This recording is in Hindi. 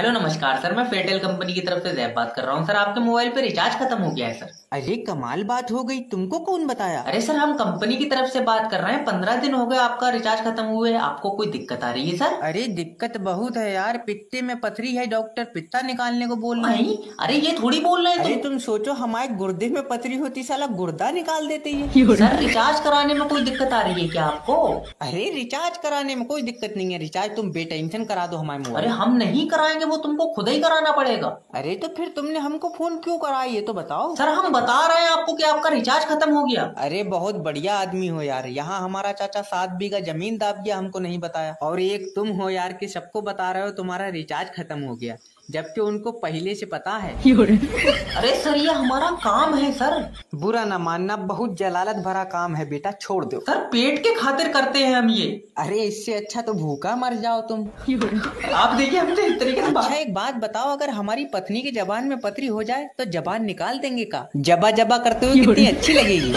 हेलो, नमस्कार, सर, मैं फेयरटेल कंपनी की तरफ़ से जैब बात कर रहा हूँ। सर, आपके मोबाइल पे रिचार्ज खत्म हो गया है, सर। अरे कमाल बात हो गई। तुमको कौन बताया? अरे सर हम कंपनी की तरफ़ से बात कर रहे हैं। पंद्रह दिन हो गए आपका रिचार्ज खत्म हुए। आपको कोई दिक्कत आ रही है सर? अरे दिक्कत बहुत है यार। पित्ते में पथरी है डॉक्टर। पित्ता निकालने को बोल रहे हैं। अरे ये थोड़ी बोल रहे अरे हैं तुम सोचो हमारे गुर्दे में पथरी होती साला गुर्दा निकाल देते हैं सर रिचार्ज कराने में कोई दिक्कत आ रही है क्या आपको? अरे रिचार्ज कराने में कोई दिक्कत नहीं है। रिचार्ज तुम बेटेंशन करा दो हमारे मोबाइल अरे हम नहीं कराएँगे वो तुमको खुद ही कराना पड़ेगा। अरे तो फिर तुमने हमको फ़ोन क्यों करा ये तो बताओ। सर हम बता रहे हैं आपको कि आपका रिचार्ज खत्म हो गया। अरे बहुत बढ़िया आदमी हो यार। यहाँ हमारा चाचा सात बीघा ज़मीन दाब गया हमको नहीं बताया। और एक तुम हो यार कि सबको बता रहे हो तुम्हारा रिचार्ज खत्म हो गया। जबकि उनको पहले से पता है। अरे सर ये हमारा काम है सर। बुरा न मानना बहुत जलालत भरा काम है बेटा छोड़ दो। सर पेट के खातिर करते हैं हम ये। अरे इससे अच्छा तो भूखा मर जाओ तुम। आप देखिए हमसे इस तरीके से अच्छा एक बात बताओ अगर हमारी पत्नी की जबान में पथरी हो जाए तो जबान निकाल देंगे का? जबा जबा करते हुए कितनी अच्छी लगेगी।